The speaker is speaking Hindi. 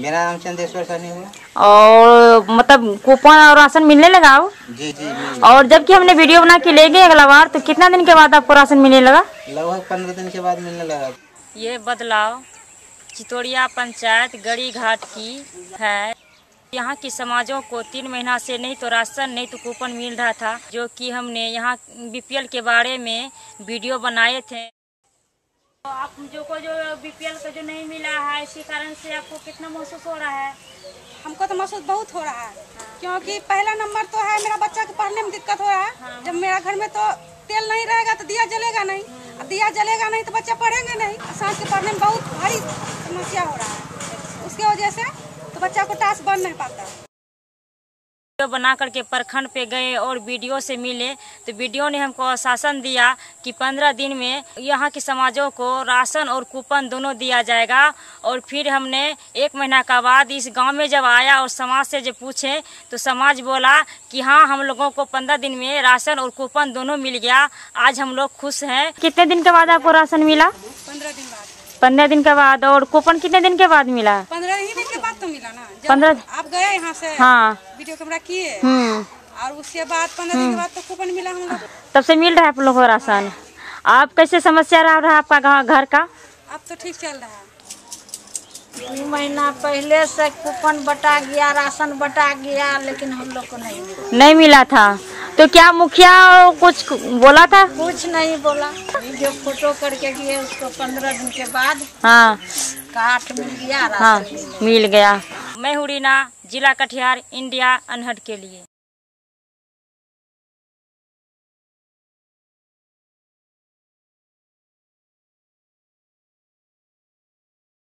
मेरा नाम चंदेश्वर सनी हुआ और मतलब कूपन और राशन मिलने लगा अब? जी जी और जबकि हमने वीडियो बना के ले गए अगला बार तो कितना दिन के बाद आपको राशन मिलने लगा? लगभग पंद्रह दिन के बाद मिलने लगा। ये बदलाव चितोड़िया पंचायत गड़ी घाट की है। यहाँ की समाजों को तीन महीना से नहीं तो राशन नहीं तो कूपन मिल रहा था जो कि हमने यहाँ बीपीएल के बारे में वीडियो बनाए थे। आप जो को जो बीपीएल का जो नहीं मिला है इसी कारण से आपको कितना महसूस हो रहा है? हमको तो महसूस बहुत हो रहा है क्योंकि पहला नंबर तो है मेरा बच्चा के पढ़ने में दिक्कत हो रहा है। जब मेरा घर में तो तेल नहीं रहेगा तो दिया जलेगा नहीं। अब दिया जलेगा नहीं तो बच्चा पढ़ेंगे नहीं। सांस के पढ़ने में बहुत भारी समस्या हो रहा है। उसके वजह से तो बच्चा को टास्क बन नहीं पाता। वीडियो बना करके प्रखंड पे गए और वीडियो से मिले। तो वीडियो ने हमको आश्वासन दिया कि पंद्रह दिन में यहाँ के समाजों को राशन और कूपन दोनों दिया जाएगा। और फिर हमने एक महीना का बाद इस गाँव में जब आया और समाज से जब पूछे तो समाज बोला कि हाँ हम लोगों को पंद्रह दिन में राशन और कूपन दोनों मिल गया। आज हम लोग खुश हैं। कितने दिन के बाद आपको राशन मिला? पंद्रह दिन बाद। पंद्रह दिन के बाद और कूपन कितने दिन के बाद मिला? पंद्रह तो मिला ना। जब पंद्रह- आप गए यहाँ से हाँ। वीडियो कैमरा किए हम्म। और उसके बाद पंद्रह दिन के बाद तो कूपन मिला हम लोग। तब से मिल रहा है आप लोगों को राशन। आप कैसे समस्या रहा रहा आपका घर का? अब तो ठीक चल रहा है। दो महीना पहले से कूपन बटा गया राशन बटा गया लेकिन हम लोग को नहीं मिला। नहीं मिला था। तो क्या मुखिया कुछ बोला था? कुछ नहीं बोला। जो फ़ोटो करके गए उसको पंद्रह दिन के बाद। हाँ। काठ मिल गया। हाँ मिल गया मिल गया। मैं हूँ रीना जिला कटिहार इंडिया अनहट के लिए।